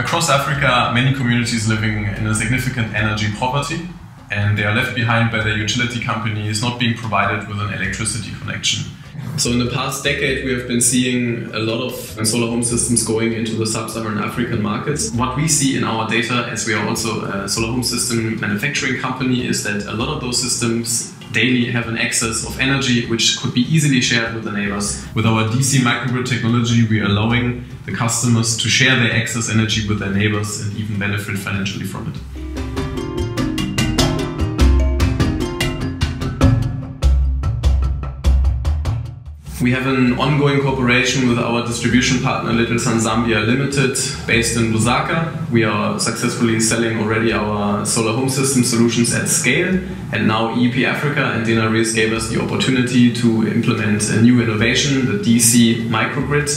Across Africa, many communities living in a significant energy poverty and they are left behind by their utility companies not being provided with an electricity connection. So in the past decade, we have been seeing a lot of solar home systems going into the sub-Saharan African markets. What we see in our data, as we are also a solar home system manufacturing company, is that a lot of those systems daily have an excess of energy which could be easily shared with the neighbors. With our DC microgrid technology, we are allowing the customers to share their excess energy with their neighbors and even benefit financially from it. We have an ongoing cooperation with our distribution partner Little Sun Zambia Limited based in Lusaka. We are successfully selling already our solar home system solutions at scale and now EEP Africa and Denaris gave us the opportunity to implement a new innovation, the DC microgrid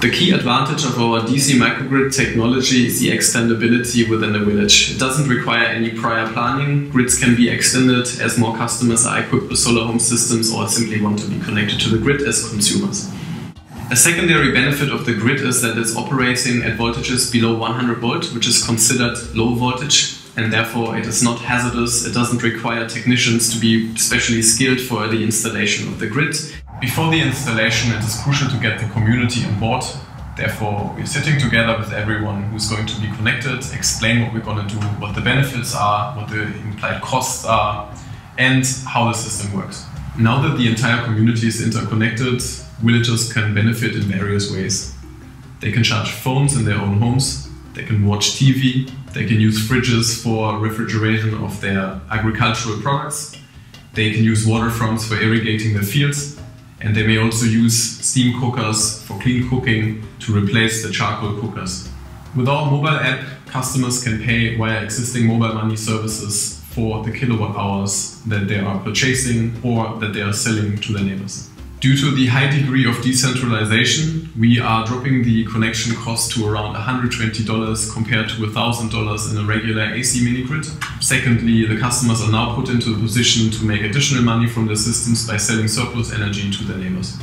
the key advantage of our DC microgrid technology is the extendability within the village. It doesn't require any prior planning. Grids can be extended as more customers are equipped with solar home systems or simply want to be connected to the grid as consumers. A secondary benefit of the grid is that it's operating at voltages below 100 volt, which is considered low voltage and therefore it is not hazardous. It doesn't require technicians to be specially skilled for the installation of the grid. Before the installation, it is crucial to get the community on board. Therefore, we're sitting together with everyone who's going to be connected, explain what we're going to do, what the benefits are, what the implied costs are, and how the system works. Now that the entire community is interconnected, villagers can benefit in various ways. They can charge phones in their own homes, they can watch TV, they can use fridges for refrigeration of their agricultural products, they can use water fronts for irrigating their fields, and they may also use steam cookers for clean cooking to replace the charcoal cookers. With our mobile app, customers can pay via existing mobile money services for the kilowatt hours that they are purchasing or that they are selling to their neighbors. Due to the high degree of decentralization, we are dropping the connection cost to around $120 compared to $1,000 in a regular AC mini grid. Secondly, the customers are now put into a position to make additional money from their systems by selling surplus energy to their neighbors.